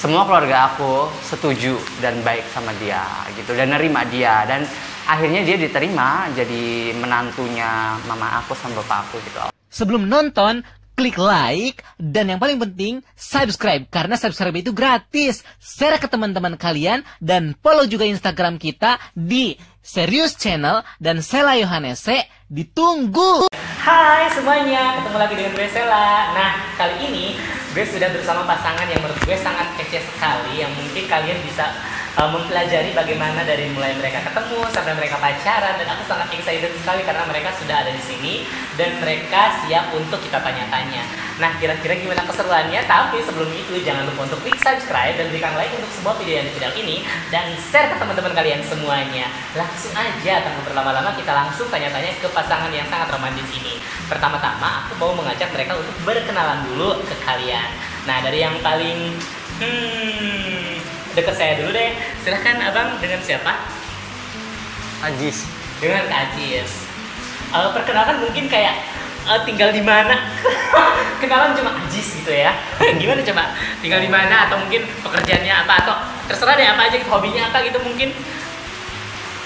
semua keluarga aku setuju dan baik sama dia gitu dan nerima dia dan akhirnya dia diterima jadi menantunya mama aku sama bapak aku gitu Sebelum nonton, klik like dan yang paling penting subscribe karena subscribe itu gratis. Share ke teman-teman kalian dan follow juga Instagram kita di Serius Channel dan Sela Yohanese ditunggu. Hai semuanya, ketemu lagi dengan gue Sela. Nah, kali ini gue sudah bersama pasangan yang menurut gue sangat kece sekali yang mungkin kalian bisa uh, mempelajari bagaimana dari mulai mereka ketemu sampai mereka pacaran dan aku sangat excited sekali karena mereka sudah ada di sini dan mereka siap untuk kita tanya-tanya. Nah, kira-kira gimana keseruannya? Tapi sebelum itu jangan lupa untuk klik subscribe dan berikan like untuk semua video yang video ini dan share ke teman-teman kalian semuanya. Langsung aja tanpa berlama-lama kita langsung tanya-tanya ke pasangan yang sangat romantis ini. Pertama-tama aku mau mengajak mereka untuk berkenalan dulu ke kalian. Nah, dari yang paling hmm, dekat saya dulu deh. Silahkan abang dengan siapa? Ajis Dengan Kak Ajis. Eh, perkenalkan mungkin kayak eh, tinggal di mana? Kenalan cuma Ajis gitu ya. Gimana coba? Tinggal di mana atau mungkin pekerjaannya apa atau terserah deh apa aja gitu, hobinya apa gitu mungkin.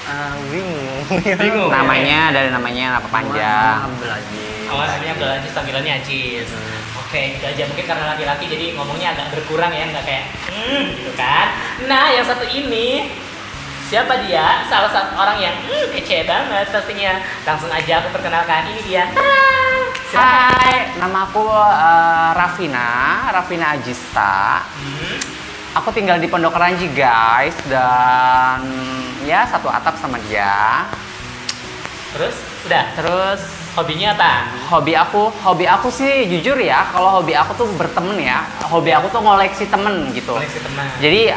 Ah, bingung Bingung, ya? namanya dari namanya apa panjang Ambil aja. Awal namanya Abdul Aziz, panggilannya Ajis. Oke, gitu aja. Mungkin karena laki-laki jadi ngomongnya agak berkurang ya, nggak kayak hmm gitu kan. Nah, yang satu ini siapa dia? Salah satu orang yang hmm, kece banget pastinya. Langsung aja aku perkenalkan. Ini dia. Silakan. Hai, nama aku eh, Rafina, Rafina Ajista. Hmm. Aku tinggal di Pondok Ranji guys dan ya satu atap sama dia. Terus udah. Terus Hobinya apa? hobi aku, hobi aku sih jujur ya, kalau hobi aku tuh berteman ya. Hobi aku tuh ngoleksi temen gitu. Koleksi teman. Jadi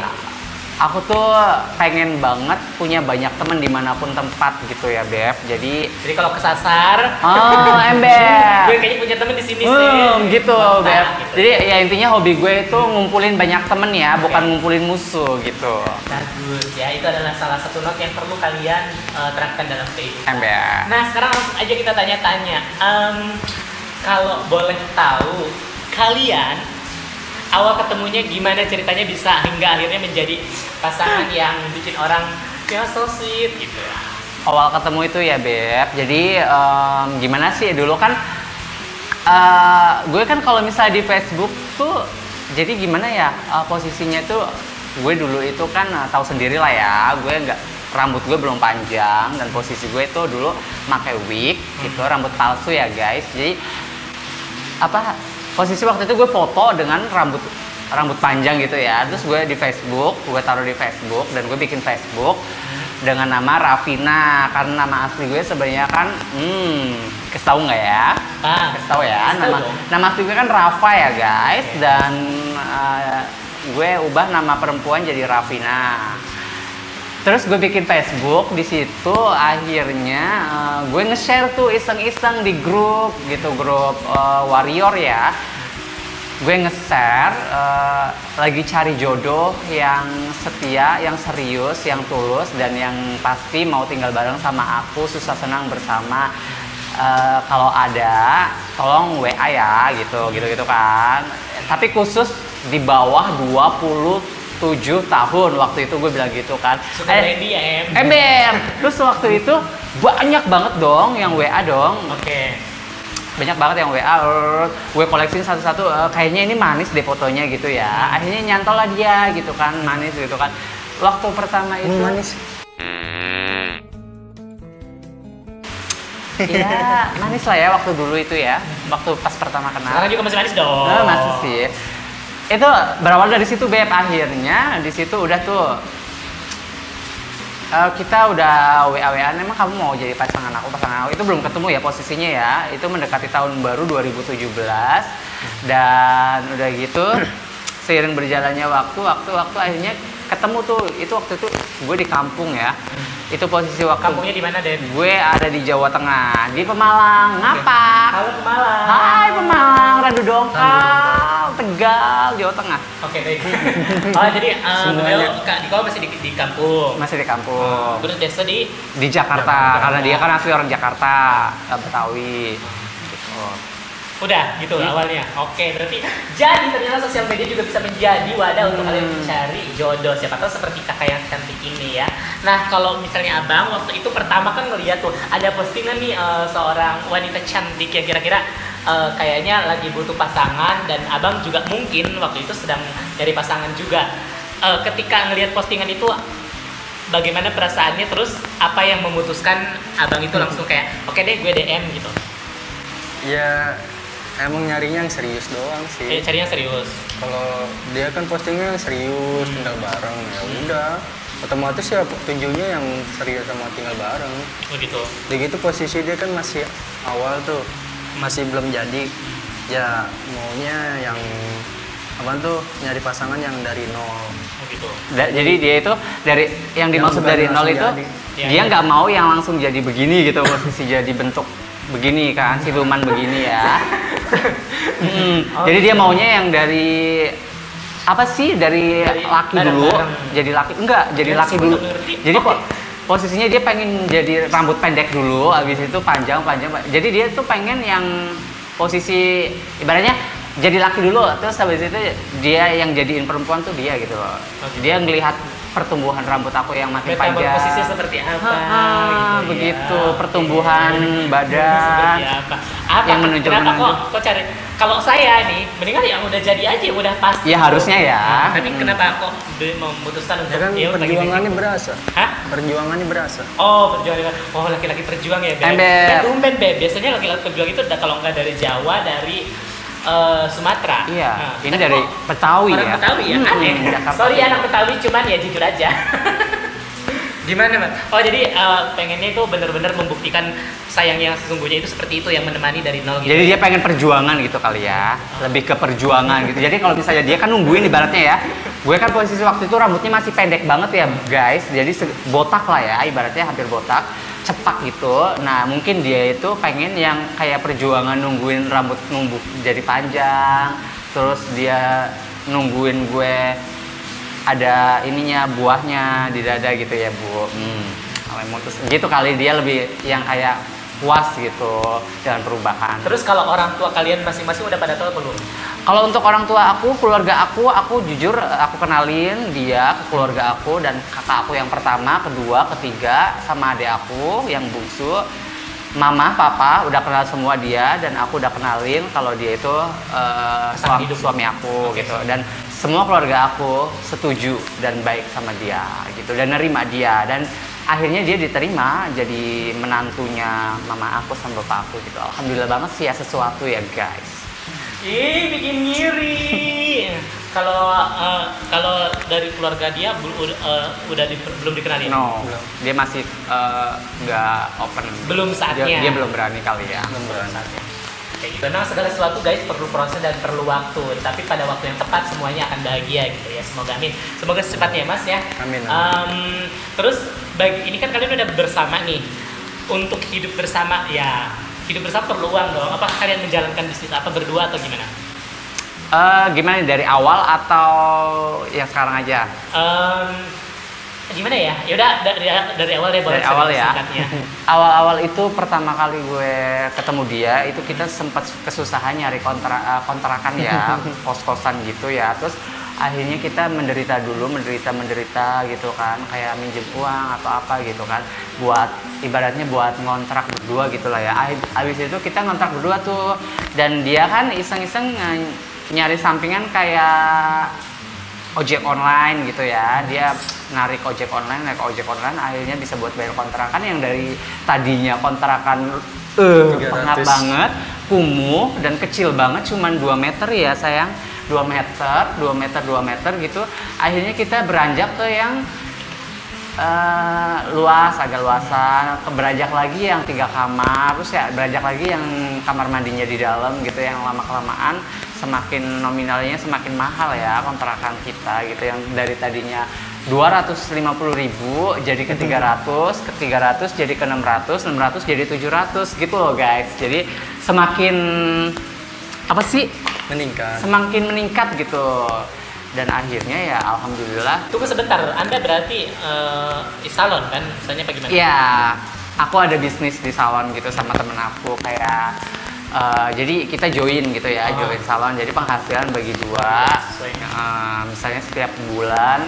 aku tuh pengen banget punya banyak temen di mana pun tempat gitu ya beb. Jadi Jadi kalau kesasar, oh ember. gue kayaknya punya temen di sini sih. Hmm, gitu, Mantap, Beb. gitu. Jadi ya intinya hobi gue itu ngumpulin banyak temen ya, bukan ngumpulin musuh gitu. bagus ya. Itu adalah salah satu not yang perlu kalian eh, terapkan dalam kehidupan. Ember. Nah sekarang langsung aja kita tanya-tanya. Em, kalau boleh tahu, kalian awal ketemunya gimana ceritanya bisa hingga akhirnya menjadi pasangan yang bikin orang ya so sweet gitu. Awal ketemu itu ya beb. Jadi em, gimana sih dulu kan eh, gue kan kalau misalnya di Facebook tuh jadi gimana ya eh, posisinya tuh gue dulu itu kan eh, tahu sendiri lah ya gue nggak rambut gue belum panjang dan posisi gue itu dulu pakai wig gitu rambut palsu ya guys jadi apa posisi waktu itu gue foto dengan rambut rambut panjang gitu ya. Terus gue di Facebook gue taruh di Facebook dan gue bikin Facebook dengan nama Rafina. Karena nama asli gue sebenarnya kan hmm kasih tahu nggak ya? Ah, kasih tahu ya. nama dong. nama asli gue kan Rafa ya guys. Dan eh, gue ubah nama perempuan jadi Rafina Terus gue bikin Facebook di situ akhirnya eh, gue nge-share tuh iseng-iseng di grup gitu grup eh, warrior ya. Gue nge-share eh, lagi cari jodoh yang setia, yang serius, yang tulus dan yang pasti mau tinggal bareng sama aku susah senang bersama. Eh, kalau ada tolong WA ya gitu gitu gitu kan. Tapi khusus di bawah 27 tahun waktu itu gue bilang gitu kan. Suka Eh, em. Ember. Terus waktu itu banyak banget dong yang WA dong. Oke. Banyak banget yang WA. Gue koleksiin satu-satu. eh, kayaknya ini manis deh fotonya gitu ya. Akhirnya nyantol lah dia gitu kan, manis gitu kan. Waktu pertama itu manis. Iya, manis lah ya waktu dulu itu ya. Waktu pas pertama kenal. Sekarang juga masih manis dong. Nah, masih sih. Itu berawal dari situ beb. Akhirnya di situ udah tuh eh, kita udah WA WA emang kamu mau jadi pasangan aku? Pasangan aku itu belum ketemu ya posisinya ya. Itu mendekati tahun baru 2017 dan udah gitu seiring berjalannya waktu waktu waktu akhirnya ketemu tuh. Itu waktu itu gue di kampung ya itu posisi waktu Kampungnya di mana, Den? gue ada di Jawa Tengah di Pemalang ngapa Halo Pemalang. Hai Pemalang, Randu Dongkal, Tegal, Jawa Tengah. Oke baik. Oh jadi um, Semuanya. beliau Kak Diko masih di, di kampung. Masih di kampung. Terus Desa di Di Jakarta, karena dia kan asli orang Jakarta, eh, Betawi. Gitu. Udah gitu awalnya. Oke, berarti jadi ternyata sosial media juga bisa menjadi wadah untuk Hmm. kalian mencari jodoh. Siapa tahu seperti kakak yang cantik ini ya. Nah, kalau misalnya Abang waktu itu pertama kan ngeliat tuh ada postingan nih eh, seorang wanita cantik yang kira-kira eh, kayaknya lagi butuh pasangan dan Abang juga mungkin waktu itu sedang nyari pasangan juga. Eh, ketika ngelihat postingan itu bagaimana perasaannya terus apa yang memutuskan Abang itu langsung kayak oke deh gue DM gitu. Ya emang nyarinya yang serius doang Eh, sih. carinya serius. Kalau dia kan postingnya yang serius, Hmm. tinggal bareng ya udah. Otomatis ya tunjuknya yang serius sama tinggal bareng. Begitu. Begitu posisi dia kan masih awal tuh, masih belum jadi. Ya maunya yang apa tuh nyari pasangan yang dari nol. Begitu. Da- jadi dia itu dari yang dimaksud bukan dari nol itu jadi. Ya, dia ya. nggak mau yang langsung jadi begini gitu posisi jadi bentuk begini kan siluman begini ya. Mm, Oh, jadi dia gitu. maunya yang dari apa sih dari, Dari laki dulu jadi laki enggak jadi Ya, laki dulu jadi po- Oke. posisinya dia pengen jadi rambut pendek dulu habis itu panjang panjang jadi dia tuh pengen yang posisi ibaratnya jadi laki dulu terus habis itu dia yang jadiin perempuan tuh dia gitu loh dia ngelihat pertumbuhan rambut aku yang makin panjang Metamorfosisnya seperti apa Ah, gitu ya. begitu Oke. pertumbuhan badan seperti apa? Apa? yang menunjuk- Kenapa kok, menunjuk. kok cari? Kalau saya nih, mendingan yang udah jadi aja, udah pasti. Ya, harusnya ya. Nah, tapi Hmm. kenapa kok memutuskan untuk Ya kan ya perjuangannya gini. berasa. Hah? Perjuangannya berasa. Oh, perjuangan. Oh, laki-laki perjuang ya, Beb. Ember. Tumben, Beb. Biasanya laki-laki perjuang itu kalau nggak dari Jawa, dari eh, Sumatera. Iya, Nah, ini dari Betawi ya. Betawi ya, Hmm, aneh. Jakarta Sorry Timur. anak Betawi, cuman ya jujur aja. Gimana, Mbak? Oh, jadi eh, pengennya itu bener-bener membuktikan sayangnya yang sesungguhnya itu seperti itu yang menemani dari nol gitu. Jadi dia pengen perjuangan gitu kali ya, lebih ke perjuangan gitu. Jadi kalau misalnya dia kan nungguin ibaratnya ya, gue kan posisi waktu itu rambutnya masih pendek banget ya guys, jadi botak lah ya, ibaratnya hampir botak, cepak gitu. Nah mungkin dia itu pengen yang kayak perjuangan nungguin rambut numbuk jadi panjang, terus dia nungguin gue ada ininya buahnya di dada gitu ya bu. Hmm, gitu kali dia lebih yang kayak puas gitu dengan perubahan. Terus kalau orang tua kalian masing-masing udah pada tahu belum? Kalau untuk orang tua aku, keluarga aku, aku jujur aku kenalin dia ke keluarga aku dan kakak aku yang pertama, kedua, ketiga sama adik aku yang bungsu. Mama, papa udah kenal semua dia dan aku udah kenalin kalau dia itu eh, Pasangan suami, hidup. suami aku Oke, gitu dan semua keluarga aku setuju dan baik sama dia gitu dan nerima dia dan akhirnya dia diterima jadi menantunya mama aku sama bapak aku gitu alhamdulillah banget sih ya sesuatu ya guys Ih, bikin ngiri. Kalau eh, kalau dari keluarga dia bel- udah, eh, di- belum dikenalin. No, dia masih eh, nggak open. Belum saatnya. Dia, dia belum berani kali ya. Belum berani. Saatnya. Kayak gitu. Nah, segala sesuatu guys perlu proses dan perlu waktu. Tapi pada waktu yang tepat semuanya akan bahagia gitu ya. Semoga amin. Semoga secepatnya ya, Mas ya. Amin, amin. Em, terus bagi ini kan kalian udah bersama nih. Untuk hidup bersama ya hidup bersama perlu uang dong. Apakah kalian menjalankan bisnis apa berdua atau gimana? Eh, gimana dari awal atau yang sekarang aja? Em, gimana ya? Ya udah dari, dari awal deh boleh Dari awal ya. Awal-awal itu pertama kali gue ketemu dia itu kita sempat kesusahan nyari kontra, eh, kontrakan ya, kos-kosan gitu ya. Terus akhirnya kita menderita dulu, menderita menderita gitu kan, kayak minjem uang atau apa gitu kan, buat ibaratnya buat ngontrak berdua gitu lah ya. Habis itu kita ngontrak berdua tuh, dan dia kan iseng-iseng nyari sampingan kayak ojek online gitu ya dia narik ojek online naik ojek online akhirnya bisa buat bayar kontrakan yang dari tadinya kontrakan eh 300. pengap banget kumuh dan kecil banget cuman 2 meter ya sayang. 2 meter 2 meter 2 meter gitu. Akhirnya kita beranjak ke yang eh, luas agak luasan. Beranjak lagi yang tiga kamar terus ya beranjak lagi yang kamar mandinya di dalam gitu yang lama kelamaan semakin nominalnya semakin mahal ya kontrakan kita gitu yang dari tadinya 250.000 jadi ke 300 ke 300 jadi ke 600 600 jadi 700 gitu loh guys jadi semakin apa sih Meningkat. semakin meningkat gitu dan akhirnya ya alhamdulillah Tunggu sebentar, Anda berarti eh, di salon kan? Misalnya bagaimana? Iya, aku ada bisnis di salon gitu sama temen aku kayak Eh, jadi kita join gitu ya, Oh. join salon. Jadi penghasilan bagi dua. Eh, misalnya setiap bulan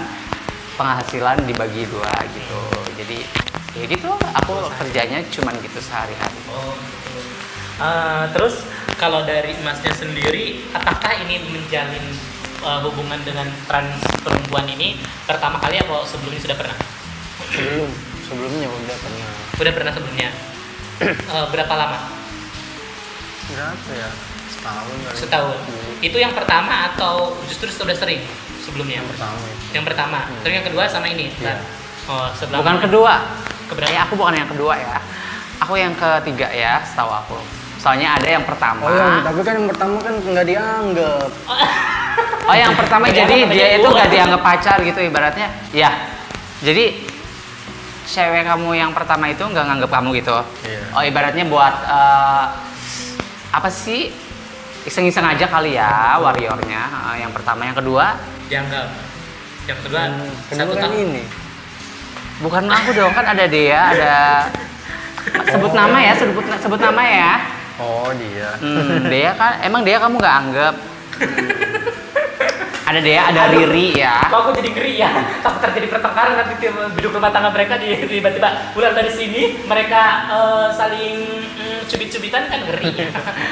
penghasilan dibagi dua gitu. Jadi ya gitu, aku kerjanya cuman gitu sehari-hari. Oh, gitu. Eh, terus kalau dari emasnya sendiri, apakah ini menjalin eh, hubungan dengan trans perempuan ini pertama kali apa sebelumnya sudah pernah? Sebelum sebelumnya udah pernah Sudah pernah sebelumnya. Eh, berapa lama? berapa ya setahun. Setahun. Dulu. Itu yang pertama atau justru sudah sering sebelumnya? yang pertama itu. Yang pertama. Hmm. Terus yang kedua sama ini. Iya. Oh, sebelah Bukan mana? kedua. Keberapa? Ya, aku bukan yang kedua ya. Aku yang ketiga ya, setahu aku. Soalnya ada yang pertama. Oh yang tapi kan yang pertama kan nggak dianggap. Oh yang pertama Nggak jadi dia itu gua. gak dianggap pacar gitu ibaratnya. Ya. Jadi cewek kamu yang pertama itu nggak nganggap kamu gitu. Iya. Oh ibaratnya buat eh, apa sih? Iseng-iseng aja kali ya warriornya. Eh, yang pertama, yang kedua Dianggap. Yang kedua, Hmm, satu kedua kan tahun. ini. bukan aku dong kan ada dia ada sebut nama ya sebut sebut nama ya. Oh dia. Hmm, dia kan emang dia kamu nggak anggap. ada dia ada Riri ya. Kok aku jadi ngeri ya? Takut terjadi pertengkaran nanti biduk rumah tangga mereka di tiba-tiba pulang dari sini mereka eh, saling mm, cubit-cubitan kan ngeri.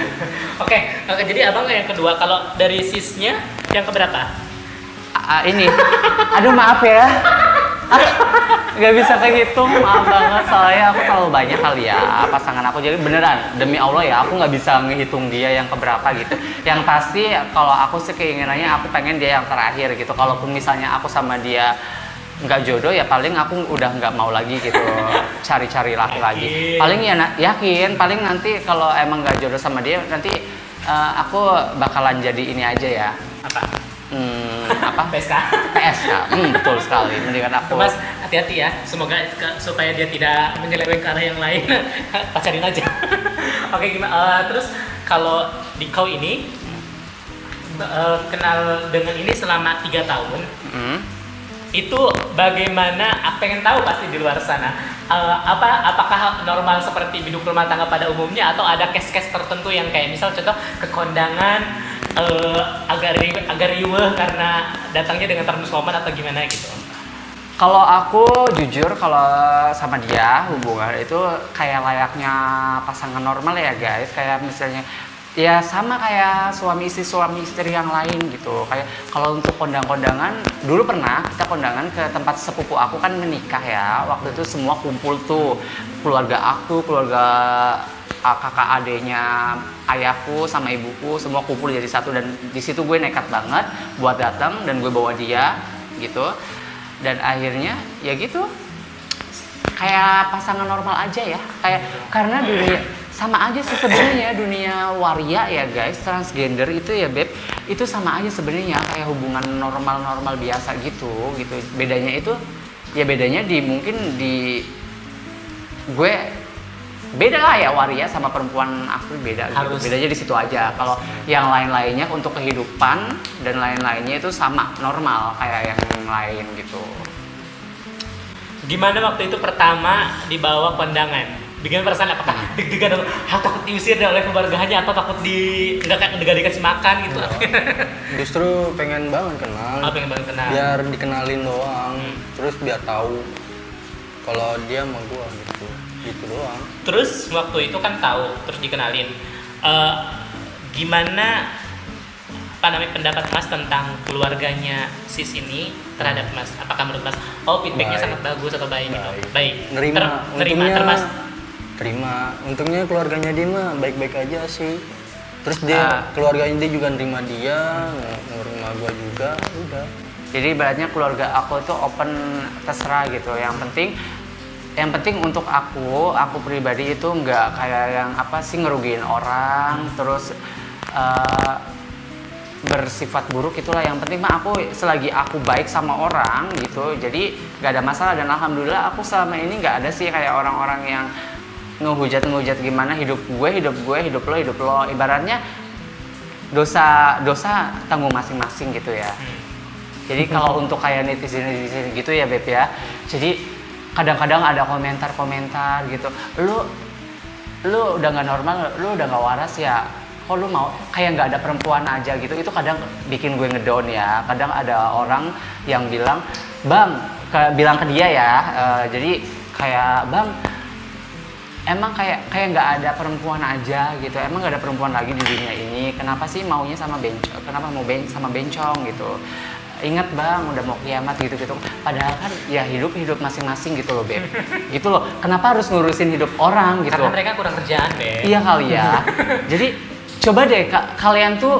oke, oke jadi abang yang kedua kalau dari sisnya yang keberapa? Ah, ini. Aduh maaf ya. Nggak bisa kehitung maaf banget. Soalnya aku terlalu banyak kali ya pasangan aku. Jadi beneran demi Allah ya aku nggak bisa ngehitung dia yang keberapa gitu. Yang pasti kalau aku sih keinginannya aku pengen dia yang terakhir gitu. Kalaupun misalnya aku sama dia nggak jodoh ya paling aku udah nggak mau lagi gitu. Cari-cari laki lagi. Paling ya yakin. Paling nanti kalau emang nggak jodoh sama dia nanti eh, aku bakalan jadi ini aja ya. Apa? Hmm, apa PSK. PSK hmm, betul sekali mendingan aku Mas, hati-hati ya. Semoga supaya dia tidak menyeleweng ke arah yang lain. Pacarin aja. Oke, gimana? eh, terus kalau di kau ini eh, kenal dengan ini selama tiga tahun, Hmm. itu bagaimana? Aku pengen tahu pasti di luar sana. Eh, apa apakah normal seperti hidup rumah tangga pada umumnya atau ada case-case tertentu yang kayak misal contoh ke kondangan eh, agak ri- agak riuh karena datangnya dengan termus momen atau gimana gitu. Kalau aku jujur kalau sama dia hubungan itu kayak layaknya pasangan normal ya guys. Kayak misalnya ya sama kayak suami istri suami istri yang lain gitu. Kayak kalau untuk kondang-kondangan dulu pernah kita kondangan ke tempat sepupu aku kan menikah ya. Waktu itu semua kumpul tuh keluarga aku, keluarga kakak adenya ayahku sama ibuku semua kumpul jadi satu. Dan di situ gue nekat banget buat datang dan gue bawa dia gitu. Dan akhirnya ya gitu. Kayak pasangan normal aja ya. Kayak karena dunia sama aja sih sebenarnya dunia waria ya guys. Transgender itu ya beb. Itu sama aja sebenarnya kayak hubungan normal-normal biasa gitu gitu. Bedanya itu ya bedanya di mungkin di gue beda lah ya waria sama perempuan asli beda gitu. Harus. bedanya di situ aja kalau yang lain-lainnya untuk kehidupan dan lain-lainnya itu sama normal kayak yang lain gitu Gimana waktu itu pertama dibawa kondangan? Bikin perasaan apakah deg-degan atau ah, takut diusir deh oleh keluarganya atau takut di nggak nggak dikasih makan gitu? Justru pengen banget kenal. Apa yang banget kenal? Biar dikenalin doang. Hmm. Terus biar tahu kalau dia sama gua gitu. Gitu doang. Terus waktu itu kan tahu, terus dikenalin. Eh, gimana apa namanya pendapat Mas tentang keluarganya sis ini terhadap Mas? Apakah menurut Mas oh feedbacknya Baik. sangat bagus atau baik, gitu? Baik. Baik. Nerima. Ter- nerima Untungnya termas. terima. Untungnya keluarganya dia mah baik-baik aja sih. Terus dia Ah. keluarganya dia juga nerima dia, nerima gua juga, udah. Jadi ibaratnya keluarga aku itu open terserah gitu. Yang penting yang penting untuk aku, aku pribadi itu nggak kayak yang apa sih ngerugiin orang, terus eh, bersifat buruk itulah. Yang penting mah aku selagi aku baik sama orang gitu jadi nggak ada masalah. Dan alhamdulillah aku selama ini nggak ada sih kayak orang-orang yang ngehujat ngehujat gimana hidup gue hidup gue hidup lo hidup lo. Ibaratnya dosa dosa tanggung masing-masing gitu ya. Jadi kalau untuk kayak netizen netizen gitu ya beb ya. Jadi kadang-kadang ada komentar-komentar gitu. Lu lu udah nggak normal lu udah nggak waras ya. Kok lu mau kayak nggak ada perempuan aja gitu. Itu kadang bikin gue ngedown ya. Kadang ada orang yang bilang bang ke, bilang ke dia ya. Eh, jadi kayak bang emang kayak kayak nggak ada perempuan aja gitu. Emang nggak ada perempuan lagi di dunia ini. Kenapa sih maunya sama bencong kenapa mau ben sama bencong gitu ingat bang udah mau kiamat gitu gitu padahal kan ya hidup hidup masing-masing gitu loh beb gitu loh kenapa harus ngurusin hidup orang gitu Karena mereka kurang kerjaan, Be. Iya kali ya. Jadi coba deh ka- kalian tuh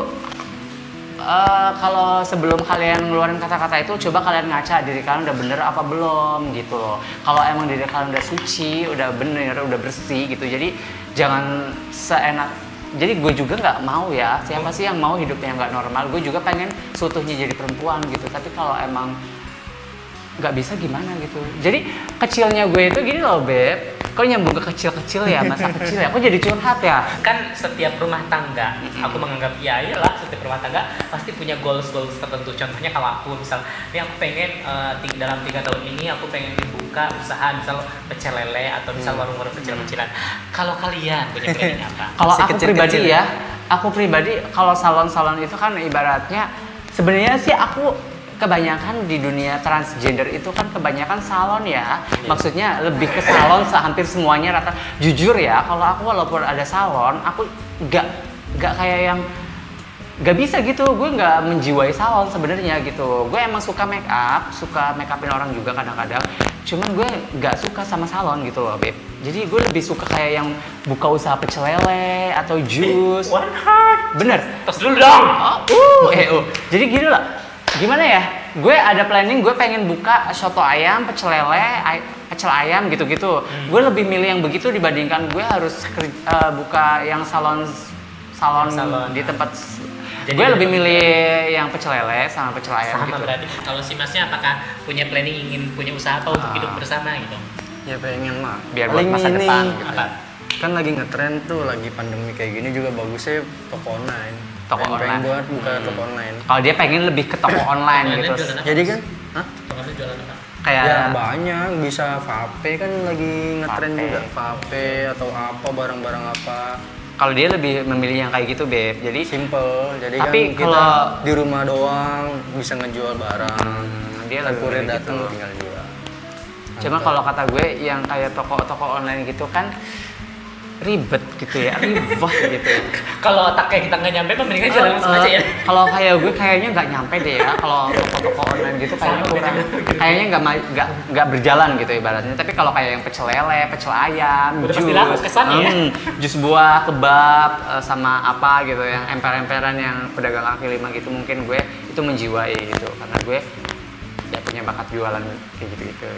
eh, kalau sebelum kalian ngeluarin kata-kata itu coba kalian ngaca diri kalian udah bener apa belum gitu loh. Kalau emang diri kalian udah suci, udah bener, udah bersih gitu. Jadi jangan seenak jadi gue juga nggak mau ya siapa sih yang mau hidupnya nggak normal? Gue juga pengen seutuhnya jadi perempuan gitu. Tapi kalau emang nggak bisa gimana gitu. Jadi kecilnya gue itu gini loh beb. Kok nyambung ke kecil-kecil ya masa kecil ya? Kok jadi curhat ya? Kan setiap rumah tangga aku menganggap ya iyalah setiap rumah tangga pasti punya goals goals tertentu. Contohnya kalau aku misal ini aku pengen ti- dalam tiga tahun ini aku pengen buka usaha misal pecel lele atau misal warung-warung kecil-kecilan. Kalau kalian punya planning apa? Kalau aku pribadi ya? ya aku pribadi kalau salon-salon itu kan ibaratnya sebenarnya sih aku kebanyakan di dunia transgender itu kan kebanyakan salon ya. Maksudnya lebih ke salon hampir semuanya rata jujur ya kalau aku walaupun ada salon aku nggak nggak kayak yang nggak bisa gitu. Gue nggak menjiwai salon sebenarnya gitu. Gue emang suka make up suka make upin orang juga kadang-kadang. Cuman gue nggak suka sama salon gitu loh beb. Jadi gue lebih suka kayak yang buka usaha pecel lele atau jus. one heart. Bener. Terus dulu dong. Oh, uh, eh, uh. Jadi gini lah, gimana ya? Gue ada planning, gue pengen buka soto ayam, pecel lele, ay- pecel ayam gitu-gitu. Gue lebih milih yang begitu dibandingkan gue harus eh, buka yang salon salon, Salon. di tempat. Jadi gue lebih milih yang pecel lele sama pecel ayam sama gitu. berarti kalau si masnya apakah punya planning ingin punya usaha apa untuk Ah. hidup bersama gitu Ya pengen lah. Biar buat masa ini, depan gitu. apa Kan lagi ngetren tuh, lagi pandemi kayak gini juga bagusnya toko online. Toko pengen, pengen online. buat buka toko online. Kalau dia pengen lebih ke toko online Online gitu. Jadi kan, hah? Kamu jualan apa Kayak Ya banyak, bisa vape kan lagi ngetren Vape. juga vape atau apa barang-barang apa. kalau dia lebih memilih yang kayak gitu, Beb. Jadi Simple, jadi Tapi kan kita kalau- di rumah doang bisa ngejual barang. Hmm, dia Kan lebih kurir datang gitu. tinggal jual. Cuma kalau kata gue yang kayak toko-toko online gitu kan ribet gitu ya, ribet gitu. kalau otaknya kita nggak nyampe mendingan jualan langsung Eh, aja ya Kalau kayak gue kayaknya nggak nyampe deh ya. Kalau toko-toko online gitu kayaknya kurang, kayaknya nggak nggak nggak berjalan gitu ibaratnya. Tapi kalau kayak yang pecel lele, pecel ayam, Udah pasti laku kesannya ya. hmm, jus buah, kebab, eh, sama apa gitu yang emper-emperan yang pedagang kaki lima gitu mungkin gue itu menjiwai gitu karena gue ya punya bakat jualan kayak gitu. gitu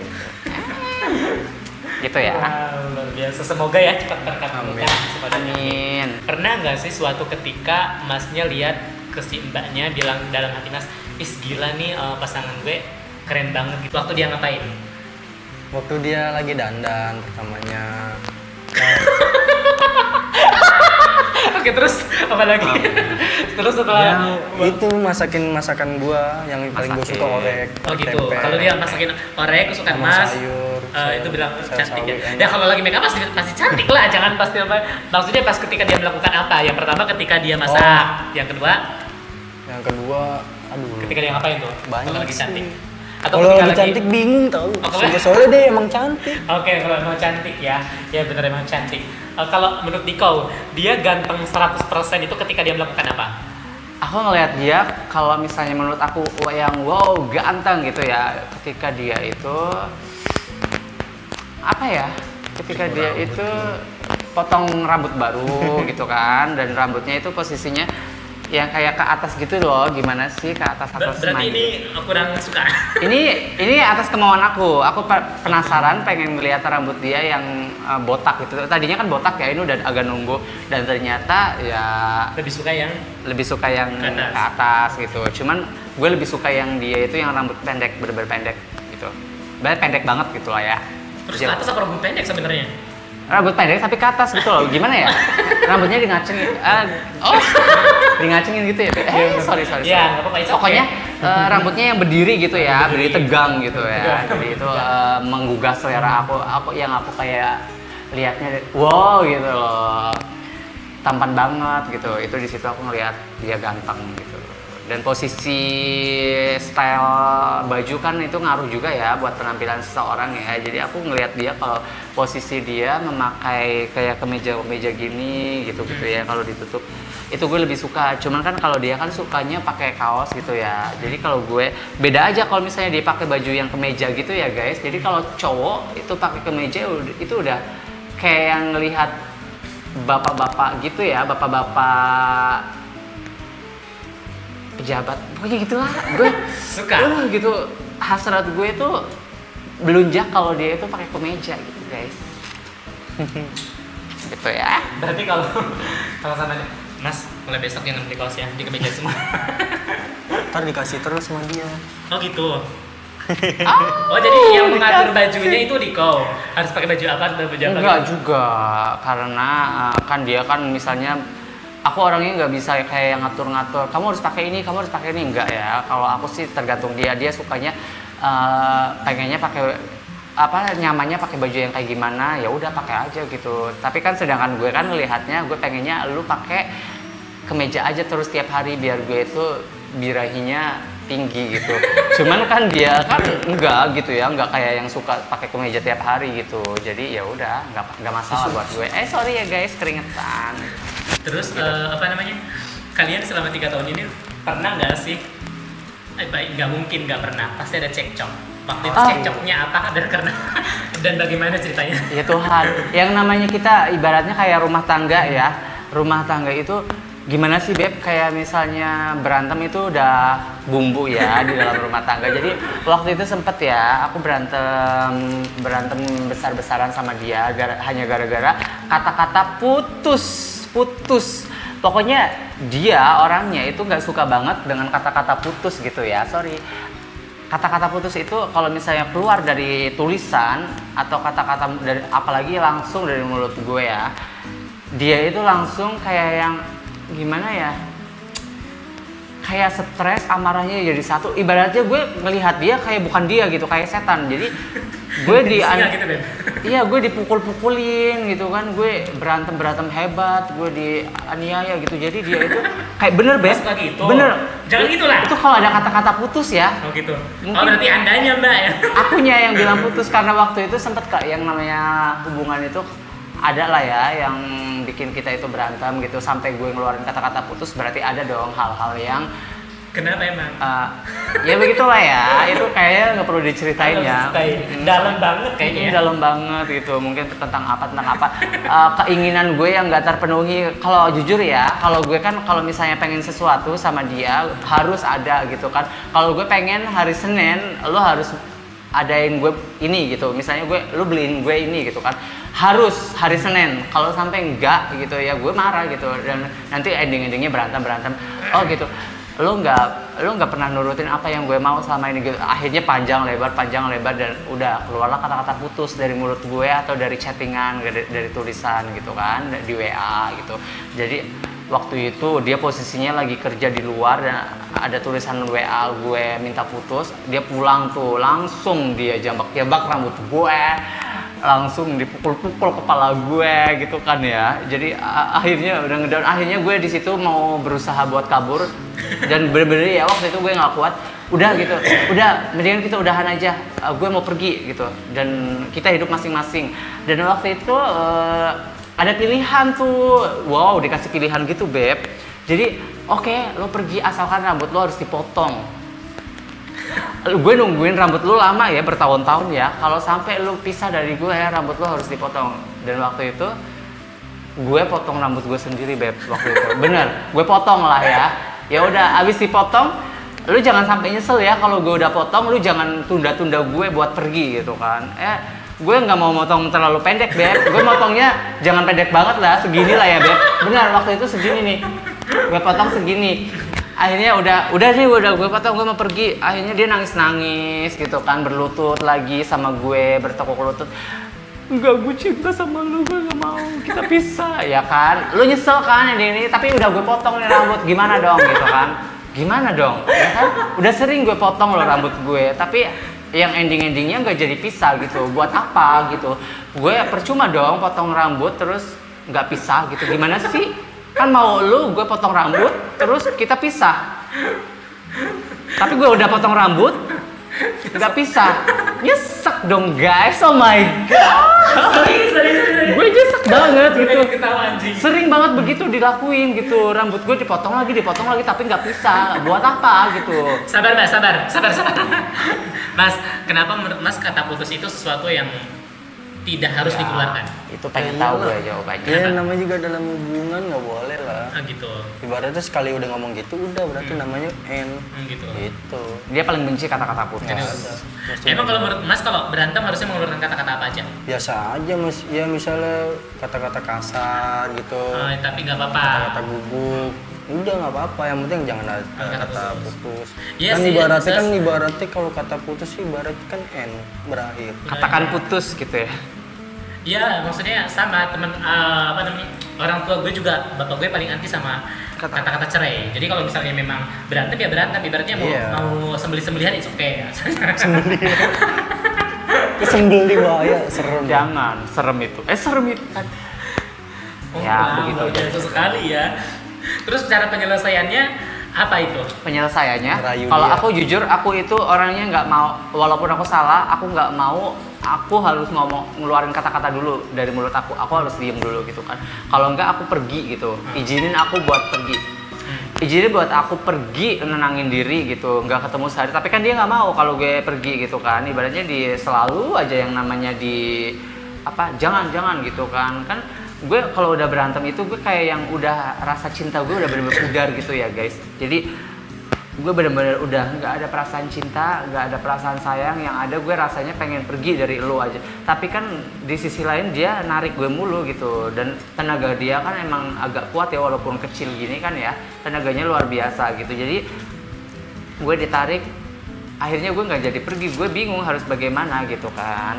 ya. Wow, luar biasa semoga ya cepat terkabulkan. Amin. pernah nggak sih suatu ketika masnya lihat ke si mbaknya bilang dalam hati mas is gila nih eh, pasangan gue keren banget gitu waktu dia ngapain Waktu dia lagi dandan pertamanya. oke terus apa lagi terus setelah yang itu masakin masakan gua yang paling gua suka Masakin. orek. Oh gitu. Kalau dia masakin orek kesukaan Mas, sayur, sayur- itu bilang sayur cantik ya. sawi, enak. Dan kalau lagi make up pasti pasti cantik lah, jangan pasti apa. Maksudnya pas ketika dia melakukan apa? Yang pertama ketika dia masak, yang kedua Yang kedua, aduh. ketika dia ngapain tuh? Banyak kalau lagi sih. Atau Kalau lagi cantik bingung tau. Oh, Soalnya- Soalnya dia emang cantik. Oke, kalau emang cantik ya, ya benar emang cantik. Eh, kalau menurut Diko, dia ganteng 100% itu ketika dia melakukan apa? aku ngelihat dia kalau misalnya menurut aku yang wow ganteng gitu ya ketika dia itu apa ya ketika dia itu potong rambut baru gitu kan dan rambutnya itu posisinya yang kayak ke atas gitu loh gimana sih ke atas Ber- atas berarti ini kurang suka. ini ini atas kemauan aku aku pe- penasaran pengen melihat rambut dia yang uh, botak gitu tadinya kan botak ya ini udah agak nunggu dan ternyata ya Lebih suka yang lebih suka yang Ke atas. ke atas gitu. Cuman gue lebih suka yang dia itu yang rambut pendek, bener-bener pendek gitu. Bener pendek banget gitu lah ya. terus ke atas apa rambut pendek sebenarnya? Rambut pendek tapi ke atas gitu loh. Gimana ya? Rambutnya di ngacengin. eh, oh, di ngacengin gitu ya. Eh, sorry sorry. Iya, sorry. nggak apa-apa, okay. Pokoknya eh, rambutnya yang berdiri gitu ya, berdiri tegang gitu ya. Jadi itu eh, menggugah selera aku. Aku yang aku kayak lihatnya wow gitu loh tampan banget gitu itu di situ aku ngelihat dia ganteng gitu dan posisi style baju kan itu ngaruh juga ya buat penampilan seseorang ya. Jadi aku ngelihat dia kalau posisi dia memakai kayak kemeja-kemeja gini gitu gitu ya kalau ditutup itu gue lebih suka. Cuman kan kalau dia kan sukanya pakai kaos gitu ya. Jadi kalau gue beda aja kalau misalnya dia pakai baju yang kemeja gitu ya guys. Jadi kalau cowok itu pakai kemeja itu udah kayak yang ngelihat bapak-bapak gitu ya bapak-bapak pejabat pokoknya gitulah gue Suka. uh, gitu hasrat gue itu belunjak kalau dia itu pakai kemeja gitu guys gitu ya Berarti kalau kalau sama nih, Mas, mulai besok yang beli kaos ya di kemeja semua. ntar dikasih terus sama dia Oh gitu. Oh jadi yang mengatur bajunya itu di kau harus pakai baju apa atau baju apa? Enggak gitu? juga, karena uh, kan dia kan misalnya aku orangnya nggak bisa kayak yang ngatur-ngatur. Kamu harus pakai ini, kamu harus pakai ini enggak ya. Kalau aku sih tergantung dia. Dia sukanya uh, pengennya pakai apa nyamannya pakai baju yang kayak gimana ya udah pakai aja gitu. Tapi kan sedangkan gue kan ngelihatnya gue pengennya lu pakai kemeja aja terus tiap hari biar gue itu birahinya tinggi gitu. Cuman kan dia kan enggak gitu ya, enggak kayak yang suka pakai kemeja tiap hari gitu. Jadi ya udah, enggak enggak masalah buat gue. Eh sorry ya guys, keringetan. Terus eh, apa namanya? Kalian selama tiga tahun ini pernah nggak sih? Eh, baik, nggak mungkin nggak pernah. Pasti ada cekcok. Waktu itu Oh. cekcoknya apa dan karena dan bagaimana ceritanya? Ya Tuhan, yang namanya kita ibaratnya kayak rumah tangga ya. Rumah tangga itu gimana sih Beb? Kayak misalnya berantem itu udah bumbu ya di dalam rumah tangga. Jadi waktu itu sempet ya, aku berantem berantem besar-besaran sama dia gara- hanya gara-gara kata-kata putus, putus. Pokoknya dia orangnya itu nggak suka banget dengan kata-kata putus gitu ya. Sorry kata-kata putus itu kalau misalnya keluar dari tulisan atau kata-kata dari apalagi langsung dari mulut gue ya dia itu langsung kayak yang gimana ya kayak stres amarahnya jadi satu ibaratnya gue melihat dia kayak bukan dia gitu kayak setan jadi gue di gitu. Iya gue dipukul-pukulin gitu kan gue berantem berantem hebat gue dianiaya gitu jadi dia itu kayak bener beb gitu? bener Jangan gitu lah. itu kalau ada kata-kata putus ya Oh gitu. Oh Mungkin- berarti andanya mbak ya? akunya yang bilang putus karena waktu itu sempet kak yang namanya hubungan itu ada lah ya yang bikin kita itu berantem gitu sampai gue ngeluarin kata-kata putus berarti ada dong hal-hal yang Kenapa emang? eh, ya begitulah ya. Itu kayaknya nggak perlu diceritain ya. Dalam banget kayaknya. ini ya. dalam banget gitu. Mungkin tentang apa tentang apa. Eh, keinginan gue yang nggak terpenuhi. Kalau jujur ya kalau gue kan kalau misalnya pengen sesuatu sama dia harus ada gitu kan. Kalau gue pengen hari Senin lo harus adain gue ini gitu. Misalnya gue lu beliin gue ini gitu kan. Harus hari Senin. Kalau sampai enggak gitu ya gue marah gitu. Dan nanti ending endingnya berantem berantem. Oh gitu lo nggak lo nggak pernah nurutin apa yang gue mau selama ini gitu. Akhirnya panjang lebar panjang lebar dan udah keluarlah kata-kata putus dari mulut gue atau dari chattingan dari, dari tulisan gitu kan di WA gitu. Jadi waktu itu dia posisinya lagi kerja di luar dan ada tulisan WA gue minta putus dia pulang tuh langsung dia jambak-jambak rambut gue langsung dipukul-pukul kepala gue gitu kan ya. Jadi akhirnya udah ngedown akhirnya gue di situ mau berusaha buat kabur. Dan bener-bener ya waktu itu gue nggak kuat. Udah gitu. Udah mendingan kita udahan aja. Uh, gue mau pergi gitu. Dan kita hidup masing-masing. Dan waktu itu uh, ada pilihan tuh. Wow dikasih pilihan gitu beb. Jadi oke lo pergi asalkan rambut lo harus dipotong gue nungguin rambut lu lama ya bertahun-tahun ya. Kalau sampai lu pisah dari gue ya rambut lu harus dipotong. Dan waktu itu gue potong rambut gue sendiri beb waktu itu. Bener gue potong lah ya. Ya udah abis dipotong lu jangan sampai nyesel ya kalau gue udah potong lu jangan tunda-tunda gue buat pergi gitu kan. Eh gue nggak mau motong terlalu pendek beb. Gue motongnya jangan pendek banget lah segini lah ya beb. Benar waktu itu segini nih. Gue potong segini akhirnya udah udah sih udah gue potong gue mau pergi. Akhirnya dia nangis nangis gitu kan berlutut lagi sama gue bertekuk lutut. Enggak gue cinta sama lu gue gak mau. Kita pisah ya kan? Lu nyesel kan ini ini? Tapi udah gue potong nih rambut. Gimana dong gitu kan? Gimana dong? Ya kan? Udah sering gue potong lo rambut gue. Tapi yang ending-endingnya nggak jadi pisah gitu. Buat apa gitu? Gue percuma dong potong rambut terus nggak pisah gitu. Gimana sih kan mau lu gue potong rambut terus kita pisah. Tapi gue udah potong rambut nggak pisah. Nyesek dong guys. Oh my god. Gue nyesek banget gitu. Sering banget begitu dilakuin gitu. Rambut gue dipotong lagi dipotong lagi tapi nggak pisah. Buat apa gitu. Sabar mas, sabar, sabar, sabar. Mas, kenapa menurut mas kata putus itu sesuatu yang tidak harus Ya, dikeluarkan? itu pengen tahu gue Iyalah. jawabannya Ya namanya juga dalam hubungan nggak boleh lah. Ah, gitu. Ibaratnya sekali udah ngomong gitu udah berarti namanya end. Hmm, gitu. Gitu. dia paling benci kata-kata putus. Mesti Emang kalau menurut mas kalau berantem harusnya mengeluarkan kata-kata apa aja? biasa aja mas ya misalnya kata-kata kasar gitu Ah, tapi nggak apa-apa. kata-kata gubuk udah nggak apa-apa yang penting jangan ada Kata kata putus. putus Iya kan sih, ibaratnya kan ibaratnya kalau kata putus sih ibarat kan end berakhir katakan putus gitu ya Iya, maksudnya sama teman eh, apa namanya orang tua gue juga bapak gue paling anti sama Kata- kata-kata cerai. Jadi kalau misalnya memang berantem ya berantem, ibaratnya mau Iya. mau sembelih-sembelihan itu oke. kesembel di bahaya serem jangan serem itu eh serem itu kan Oh, Ya, wow, begitu. sekali ya. Terus cara penyelesaiannya apa itu? penyelesaiannya kalau aku jujur aku itu orangnya nggak mau walaupun aku salah aku nggak mau aku harus ngomong ngeluarin kata-kata dulu dari mulut aku. Aku harus diem dulu gitu kan. Kalau nggak aku pergi gitu. Izinin aku buat pergi. Izinin buat aku pergi nenangin diri gitu. Nggak ketemu sehari. Tapi kan dia nggak mau kalau gue pergi gitu kan. Ibaratnya di selalu aja yang namanya di apa jangan jangan gitu kan. Kan gue kalau udah berantem itu gue kayak yang udah rasa cinta gue udah bener-bener pudar gitu ya guys. Jadi gue bener-bener udah nggak ada perasaan cinta nggak ada perasaan sayang. Yang ada gue rasanya pengen pergi dari lo aja. Tapi kan di sisi lain dia narik gue mulu gitu. Dan tenaga dia kan emang agak kuat ya walaupun kecil gini kan ya. Tenaganya luar biasa gitu. Jadi gue ditarik akhirnya gue nggak jadi pergi. Gue bingung harus bagaimana gitu kan.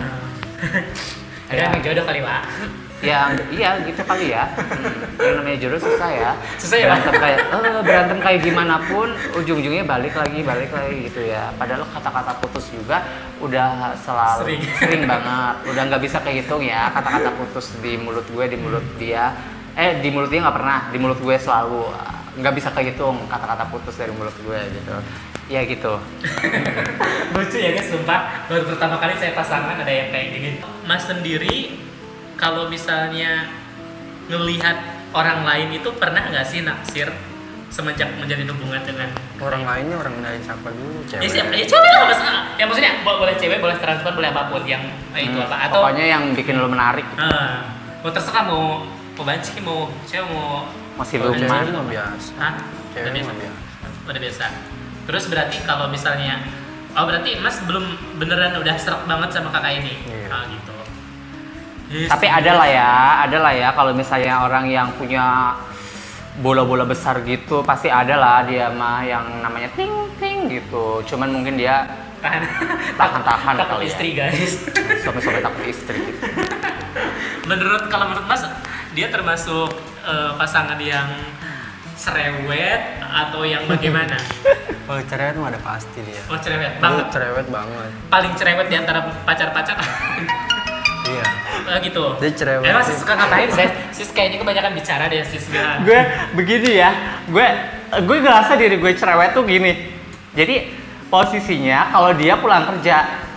Ada Ya. yang jodoh kali pak. Ya iya gitu kali ya Hmm, yang namanya jodoh susah ya Susah ya? berantem kayak eh, berantem kayak gimana pun ujung-ujungnya balik lagi balik lagi gitu ya padahal kata-kata putus juga udah selalu Sering. banget udah nggak bisa kehitung ya kata-kata putus di mulut gue di mulut dia eh di mulut dia nggak pernah di mulut gue selalu nggak bisa kehitung kata-kata putus dari mulut gue gitu ya gitu Lucu ya guys, sumpah. Baru pertama kali saya pasangan ada yang kayak gini. Mas sendiri kalau misalnya ngelihat orang lain itu pernah nggak sih naksir semenjak menjalin hubungan dengan orang lainnya orang lain siapa dulu cewek ya siapa ya cewek lah nggak masalah ya maksudnya bo- boleh cewek boleh transpuan boleh apa pun yang eh, itu Hmm, apa atau pokoknya yang bikin lo menarik Ah, mau terserah mau mau banci mau cewek mau masih belum cewek mah mah biasa Hah? Cewek Udah biasa. mah biasa. Udah biasa. Terus berarti kalau misalnya Oh berarti Mas belum beneran udah serak banget sama kakak ini. Iya. Ah gitu. Yes. Tapi ada lah ya, ada lah ya kalau misalnya orang yang punya bola-bola besar gitu pasti ada lah dia mah yang namanya ting ting gitu. Cuman mungkin dia tahan Tahan-tahan takut kali ya. istri guys. sampai-sampai takut istri gitu. menurut kalau menurut Mas dia termasuk eh, pasangan yang cerewet atau yang bagaimana? oh cerewet mah ada pasti dia Oh cerewet banget. cerewet banget Paling cerewet di antara pacar-pacar. Eh, gitu. Dia cerewet. Emang sis suka ngapain sis? Sis kayaknya kebanyakan bicara deh sis bilang. gue begini ya, gue gue ngerasa diri gue cerewet tuh gini. Jadi posisinya kalau dia pulang kerja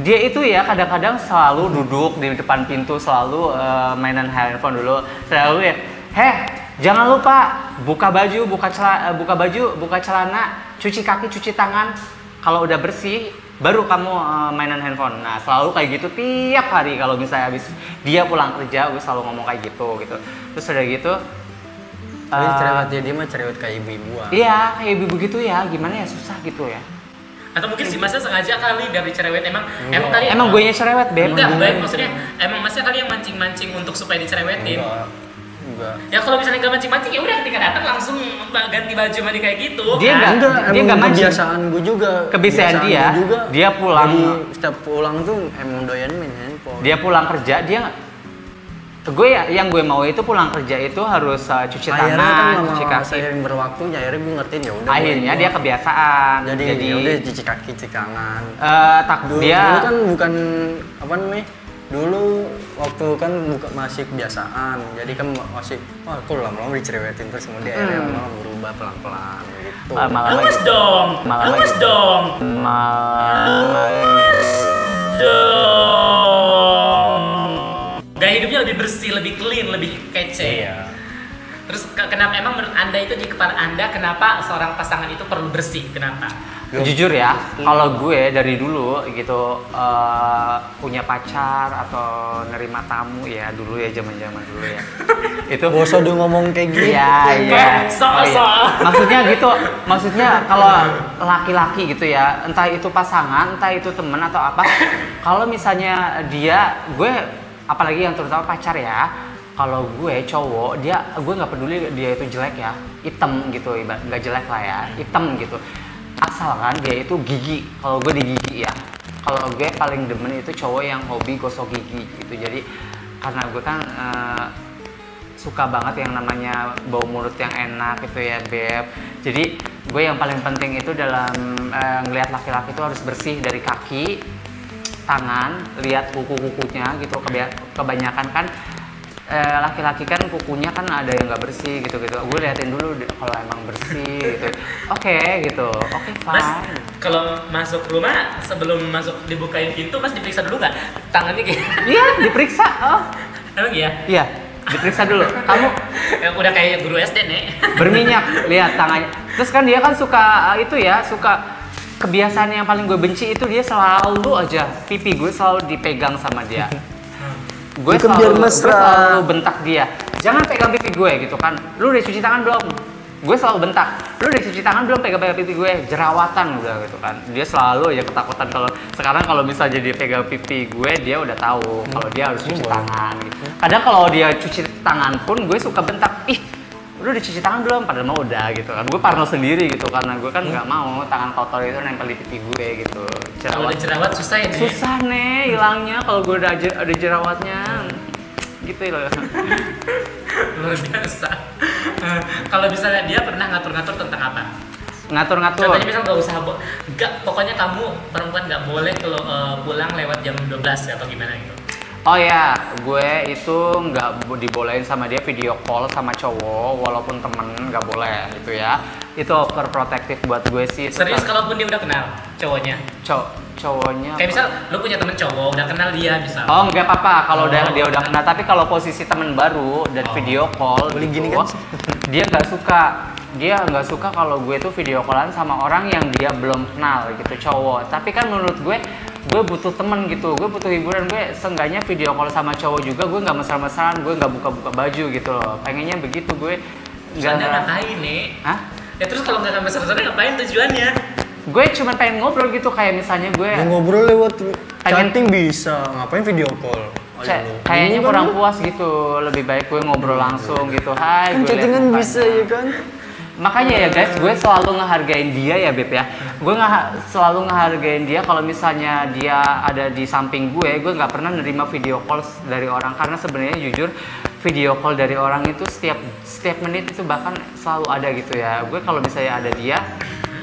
dia itu ya kadang-kadang selalu duduk di depan pintu selalu eh, mainan handphone dulu selalu ya heh jangan lupa buka baju buka celana buka baju buka celana cuci kaki cuci tangan kalau udah bersih baru kamu eh, mainan handphone. Nah selalu kayak gitu tiap hari. Kalau misalnya habis dia pulang kerja gue selalu ngomong kayak gitu gitu. Terus udah gitu tapi eh, cerewet dia dia mah cerewet kayak ibu-ibuan iya kayak ibu begitu ya. Gimana ya? Susah gitu ya. Atau mungkin si Masnya sengaja kali dari cerewet. Emang Enggak. emang kali emang gue nya cerewet beb. Enggak baik maksudnya emang Masnya kali yang mancing-mancing untuk supaya dicerewetin. enggak enggak Ya kalau misalnya nggak mancing-mancing ya udah ketika datang langsung ganti baju mandi kayak gitu. Dia kan? nggak- enggak dia nggak mancing. kebiasaan gue juga Kebiasaan dia, juga dia pulang- jadi setiap pulang tuh emang doyan main handphone dia pulang kerja dia gue ya yang gue mau itu pulang kerja itu harus uh, cuci akhirnya kan tangan, lama cuci kaki. seiring berwaktunya akhirnya gue ngertiin ya udah Akhirnya dia kebiasaan. jadi, jadi ya udah cuci kaki cuci tangan eh, tak dulu, dia dulu kan bukan apa namanya dulu waktu kan buka, masih kebiasaan jadi kan masih wah kok lama-lama dicerewetin terus kemudian akhirnya Hmm. malah berubah pelan-pelan gitu Ah, malah Awas lagi. dong, Malah awas lagi. dong, Malah- dong. Gaya hidupnya lebih bersih, lebih clean, lebih kece. iya Terus ke- kenapa emang menurut anda itu di kepala anda kenapa seorang pasangan itu perlu bersih? Kenapa? Jujur ya, kalau gue dari dulu gitu eh, punya pacar atau nerima tamu ya dulu ya zaman-zaman dulu ya. itu gak usah dia ngomong kayak gitu Iya, iya. So- Oh, iya. Maksudnya gitu, maksudnya kalau laki-laki gitu ya, entah itu pasangan, entah itu temen atau apa, kalau misalnya dia, gue apalagi yang terutama pacar ya, kalau gue cowok, dia gue nggak peduli dia itu jelek ya, hitam gitu, nggak jelek lah ya, hitam gitu. Asalkan dia itu gigi, kalau gue di gigi ya. Kalau gue paling demen itu cowok yang hobi gosok gigi gitu. Jadi karena gue kan eh, suka banget yang namanya bau mulut yang enak gitu ya beb jadi gue yang paling penting itu dalam eh, ngelihat laki-laki itu harus bersih dari kaki tangan lihat kuku-kukunya gitu kebanyakan kan eh, laki-laki kan kukunya kan ada yang nggak bersih gitu gitu. Gue liatin dulu kalau emang bersih gitu. Oke gitu. Oke Mas, fine. kalau masuk rumah sebelum masuk dibukain pintu, Mas diperiksa dulu nggak? Tangannya kayak? iya diperiksa. Oh. Emang iya? iya diperiksa dulu. Kamu? Yang udah kayak guru SD nih. berminyak. Lihat tangannya. Terus kan dia kan suka uh, itu ya suka kebiasaan yang paling gue benci itu dia selalu aja pipi gue selalu dipegang sama dia gue Itu selalu, biar gue selalu bentak dia. Jangan pegang pipi gue gitu kan. Lu udah cuci tangan belum? Gue selalu bentak. Lu udah cuci tangan belum pegang-pegang pipi gue? Jerawatan udah gitu kan. Dia selalu aja ketakutan kalau sekarang kalau misalnya dia pegang pipi gue dia udah tahu kalau dia harus cuci tangan gitu. kadang kalau dia cuci tangan pun gue suka bentak ih lu udah cuci tangan belum padahal mah udah gitu kan gue parno sendiri gitu karena gue kan nggak mau tangan kotor itu nempel di pipi gue gitu Kalau jerawat ada jerawat susah ya nih. susah nih hilangnya kalau gue udah ada jerawatnya gitu loh Luar biasa. Kalau misalnya dia pernah ngatur-ngatur tentang apa? ngatur-ngatur Contohnya misal nggak usah, nggak pokoknya kamu perempuan nggak boleh kalau eh, pulang lewat jam 12 atau gimana gitu. Oh ya gue itu nggak bo- dibolehin sama dia video call sama cowok walaupun temen nggak boleh gitu ya itu overprotective buat gue sih Serius kan- kalaupun dia udah kenal cowoknya. cow cowoknya Kayak misal lu punya temen cowok udah kenal dia misal. Oh nggak apa-apa kalau udah Oh. dia udah kenal tapi kalau posisi temen baru dan Oh. video call Boleh gitu, gini kan? dia nggak suka dia nggak suka kalau gue tuh video callan sama orang yang dia belum kenal gitu cowok tapi kan menurut gue gue butuh temen gitu gue butuh hiburan gue seenggaknya video call sama cowok juga gue nggak mesra-mesraan gue nggak buka-buka baju gitu loh pengennya begitu gue Tujuannya ngapain nih? Hah? Ya terus kalau nggak seru ngapain tujuannya? gue cuma pengen ngobrol gitu kayak misalnya gue Ya, ngobrol lewat Pengen- chatting bisa ngapain video call Oh, iya, lu. kayaknya kan kurang lu? puas gitu lebih baik gue ngobrol langsung gitu hai kan gue liat chattingan bisa ya kan makanya ya guys gue selalu ngehargain dia ya beb ya. Gue nggak selalu ngehargain dia kalau misalnya dia ada di samping gue gue nggak pernah nerima video call dari orang. Karena sebenarnya jujur video call dari orang itu setiap setiap menit itu bahkan selalu ada gitu ya. Gue kalau misalnya ada dia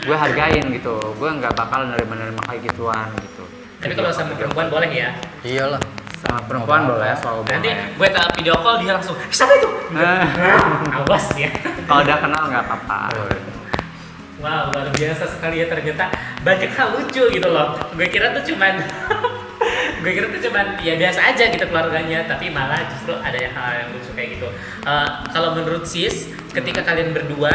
gue hargain gitu. Gue nggak bakal nerima nerima kayak gituan gitu. Tapi kalau sama perempuan boleh ya. iyalah sama perempuan boleh Nanti boleh gue tak video call dia langsung siapa itu? Eh, Awas ya. kalau udah kenal nggak apa-apa Wow, luar biasa sekali ya ternyata banyak hal lucu gitu loh. Gue kira tuh cuman gue kira tuh cuman ya biasa aja gitu keluarganya, tapi malah justru ada hal yang lucu kayak gitu. Eh, kalau menurut sis, ketika kalian berdua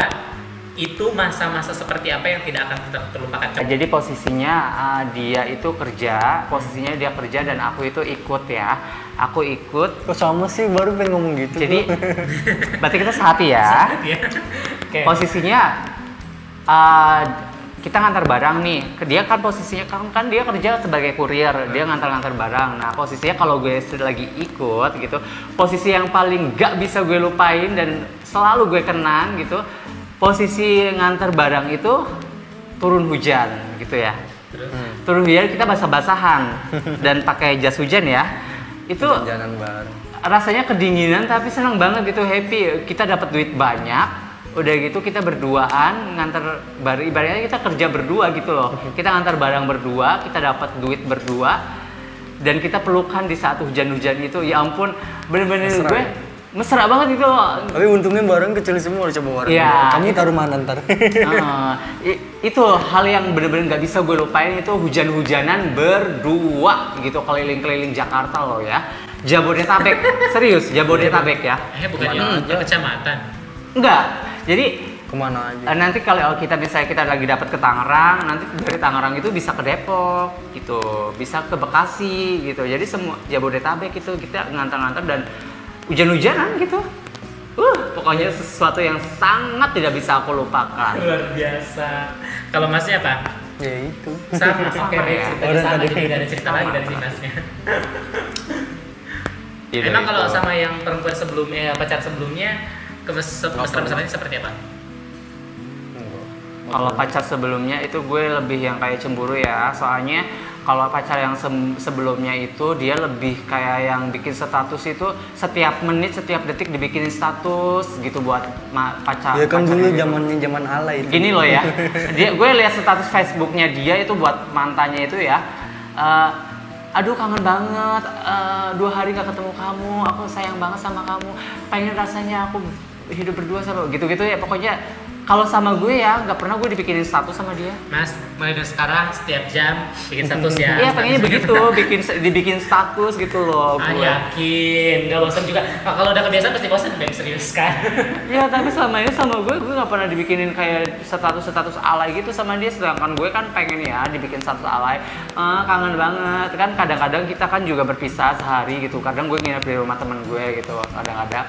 itu masa-masa seperti apa yang tidak akan ter- terlupakan? Coba. Jadi posisinya uh, dia itu kerja, posisinya dia kerja dan aku itu ikut ya. Aku ikut. kok sama sih baru pengen ngomong gitu Jadi berarti kita sehati ya. Ya. Oke. Posisinya uh, kita ngantar barang nih. Dia kan posisinya kan, kan dia kerja sebagai kurir, dia ngantar-ngantar barang. Nah posisinya kalau gue sudah lagi ikut gitu, posisi yang paling gak bisa gue lupain dan selalu gue kenang gitu, posisi ngantar barang itu turun hujan gitu ya. Terus? Turun hujan kita basah-basahan dan pakai jas hujan ya. Itu jalan bareng rasanya kedinginan tapi senang banget gitu happy kita dapat duit banyak udah gitu kita berduaan ngantar bar ibaratnya kita kerja berdua gitu loh kita ngantar barang berdua kita dapat duit berdua dan kita pelukan di saat hujan-hujan itu ya ampun bener-bener gue ya? Mesra banget gitu loh Tapi untungnya barang kecil semua coba barang. Iya. Kamu taruh mana ntar? I- itu hal yang bener-bener nggak bisa gue lupain itu hujan-hujanan berdua gitu keliling-keliling Jakarta loh ya Jabodetabek serius Jabodetabek ya Eh bukan aja? yang kecamatan. enggak jadi Ke mana aja? eh, nanti kalau kita misalnya kita lagi dapat ke Tangerang nanti dari Tangerang itu bisa ke Depok gitu bisa ke Bekasi gitu jadi semua Jabodetabek itu kita ngantar-ngantar dan hujan-hujanan gitu uh pokoknya sesuatu yang sangat tidak bisa aku lupakan Luar biasa. Kalau masnya apa? Ya itu. Sama, oke, Sama baik, ya. Orang sama, tadi. jadi nggak ada cerita lagi dari si masnya. Gitu, Emang kalau gitu. sama yang perempuan sebelumnya, pacar sebelumnya, kemesraan-mesraannya seperti apa? Kalau pacar sebelumnya itu gue lebih yang kayak cemburu ya. Soalnya kalau pacar yang sem- sebelumnya itu dia lebih kayak yang bikin status itu setiap menit, setiap detik dibikinin status gitu buat pacar. Ya kan dulu gitu. zamannya zaman alay itu. Gini loh ya. Dia gue lihat status Facebooknya dia itu buat mantannya itu ya. eh, aduh kangen banget eh, dua hari gak ketemu kamu aku sayang banget sama kamu pengen rasanya aku hidup berdua sama gitu-gitu ya pokoknya kalau sama gue ya nggak pernah gue dibikinin status sama dia. Mas, mulai dari sekarang setiap jam bikin status ya. iya pengennya begitu bikin dibikin status gitu loh Ah, gue. yakin, nggak bosan juga. Nah, kalau udah kebiasaan pasti bosan, Beb, serius kan? Iya tapi selama ini sama gue gue gak pernah dibikinin kayak status-status alay gitu sama dia. Sedangkan gue kan pengen ya dibikin status alay. Eh, kangen banget. Kan kadang-kadang kita kan juga berpisah sehari gitu. Kadang gue nginep di rumah temen gue gitu. Kadang-kadang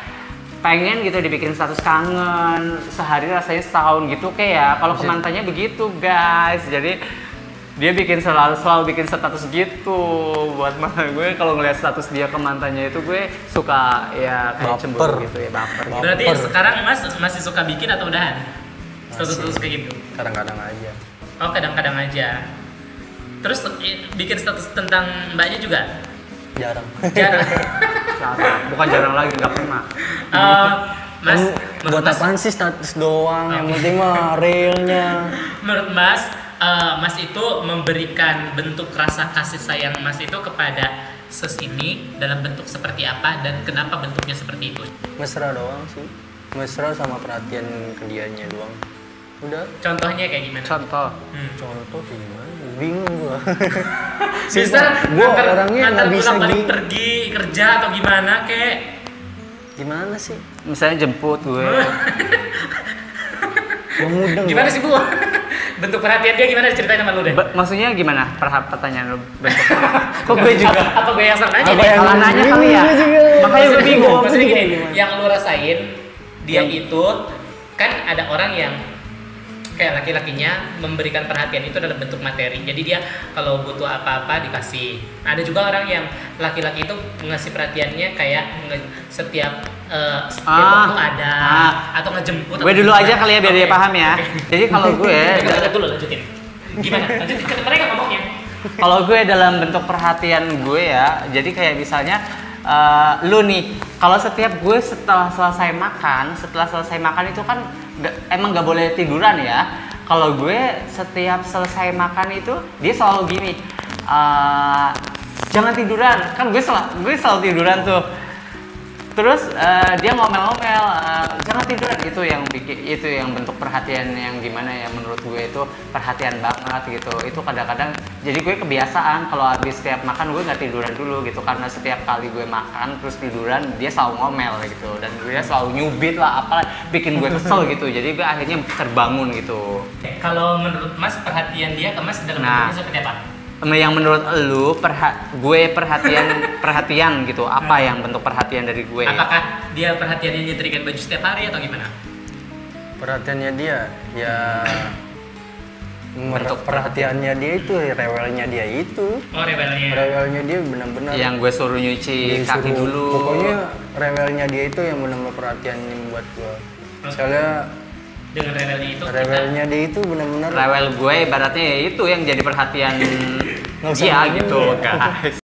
pengen gitu dibikin status kangen sehari rasanya setahun gitu kayak ya kalau ke mantannya begitu guys jadi dia bikin selalu selalu bikin status gitu buat mantan gue kalau ngeliat status dia ke mantannya itu gue suka ya kayak Baper. cemburu gitu ya baper gitu. Berarti Baper. sekarang Mas masih suka bikin atau udahan? Status-status kayak gitu? Kadang-kadang aja. Oh, kadang-kadang aja. Terus bikin status tentang mbaknya juga? Jarang. Jarang. Jarang. bukan jarang lagi nggak pernah Eh, mas, menurut buat Mas, apaan sih status doang? Yang penting mah realnya. menurut Mas, eh, Mas itu memberikan bentuk rasa kasih sayang Mas itu kepada ses ini dalam bentuk seperti apa dan kenapa bentuknya seperti itu? Mesra doang sih. Mesra sama perhatian ke dianya doang. Udah. Contohnya kayak gimana? contoh Hmm. Contoh kayak gimana? Bingung gua. Bisa gua nganter- orangnya nggak bisa gitu. pergi kerja atau gimana kek? Gimana sih? misalnya jemput gue Mau mudeng. Gimana sih bu? Bentuk perhatian dia gimana ceritain sama lu deh? Ba- maksudnya gimana perhap pertanyaan lu bentuk kok gue juga Apa, apa gue yang salah nanya Apa nih? yang salah nanya kali ya makanya gue bingung Maksudnya gini, yang lu rasain dia itu kan ada orang yang kayak laki-lakinya memberikan perhatian itu dalam bentuk materi. Jadi dia kalau butuh apa-apa dikasih. Ada juga orang yang laki-laki itu ngasih perhatiannya kayak nge- setiap setiap Ah, waktu ada ah. atau ngejemput. gue atau dulu aja kali ya biar dia Oke. paham ya Oke. jadi kalau gue dulu lanjutin. Gimana? Lanjutin ke mereka ngomongnya. kalau gue dalam bentuk perhatian gue ya jadi kayak misalnya eh, lu nih kalau setiap gue setelah selesai makan setelah selesai makan itu kan emang nggak boleh tiduran ya. Kalau gue setiap selesai makan itu dia selalu gini eh, jangan tiduran. Kan gue selalu gue selalu tiduran tuh terus eh, dia ngomel-ngomel eh, jangan tiduran. Itu yang bikin itu yang bentuk perhatian yang gimana ya menurut gue itu perhatian banget gitu. Itu kadang-kadang jadi gue kebiasaan kalau habis setiap makan gue nggak tiduran dulu gitu. Karena setiap kali gue makan terus tiduran dia selalu ngomel gitu. Dan dia selalu nyubit lah apa bikin gue kesel gitu. Jadi gue akhirnya terbangun gitu. Kalau menurut Mas perhatian dia ke Mas dalam Nah. seperti apa? Yang menurut lu perha gue perhatian perhatian gitu apa yang bentuk perhatian dari gue Apakah dia perhatiannya nyetrikain baju setiap hari atau gimana? Perhatiannya dia ya Bentuk perhatiannya dia itu rewelnya dia itu. Oh rebelnya. Rewelnya dia benar-benar yang gue suruh nyuci kaki dulu Pokoknya rewelnya dia itu yang benar-benar perhatian buat gua. Soalnya Dengan rebelnya itu rewelnya dia itu benar-benar rewel gue ibaratnya ya itu yang jadi perhatian dia gitu ya. guys